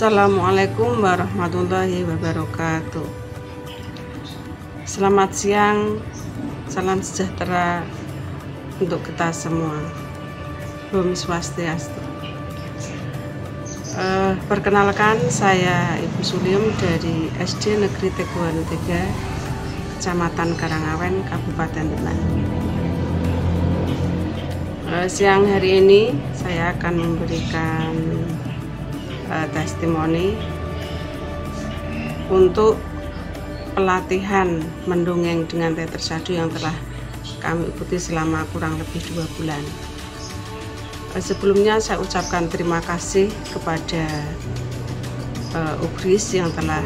Assalamualaikum warahmatullahi wabarakatuh. Selamat siang, salam sejahtera untuk kita semua. Bumi Swastiastu. Uh, perkenalkan saya Ibu Sulium dari SD Negeri Teguhan 3, Kecamatan Karangawen, Kabupaten Demak. Uh, siang hari ini saya akan memberikan uh, testimoni untuk pelatihan mendongeng dengan teater sadu yang telah kami ikuti selama kurang lebih dua bulan. Uh, sebelumnya saya ucapkan terima kasih kepada uh, Ugris yang telah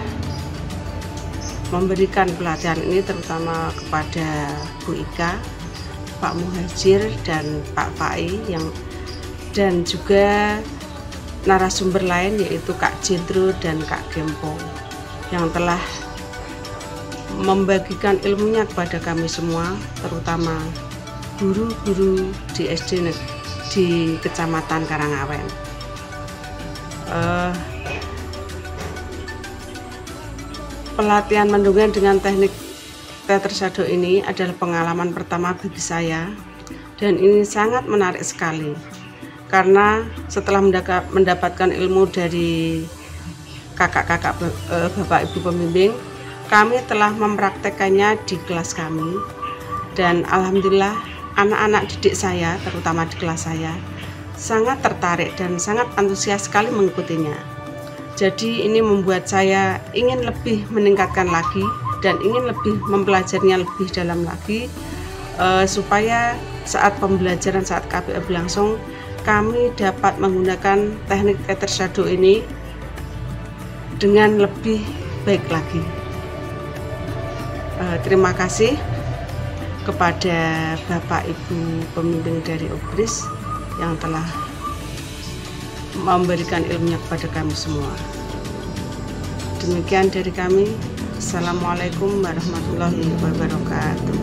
memberikan pelatihan ini terutama kepada Bu Ika, Pak Muhajir dan Pak Pai yang dan juga narasumber lain yaitu Kak Jendro dan Kak Gempo yang telah membagikan ilmunya kepada kami semua terutama guru-guru di SD di Kecamatan Karangawen uh, pelatihan mendongeng dengan teknik teater shadow ini adalah pengalaman pertama bagi saya dan ini sangat menarik sekali karena setelah mendapatkan ilmu dari kakak-kakak eh, bapak ibu pembimbing kami telah mempraktekannya di kelas kami. Dan alhamdulillah anak-anak didik saya terutama di kelas saya sangat tertarik dan sangat antusias sekali mengikutinya. Jadi ini membuat saya ingin lebih meningkatkan lagi dan ingin lebih mempelajarinya lebih dalam lagi uh, supaya saat pembelajaran saat KPA berlangsung kami dapat menggunakan teknik tether shadow ini dengan lebih baik lagi. Uh, terima kasih kepada Bapak Ibu pemimpin dari Obris yang telah memberikan ilmunya kepada kami semua. Demikian dari kami. Assalamualaikum warahmatullahi wabarakatuh.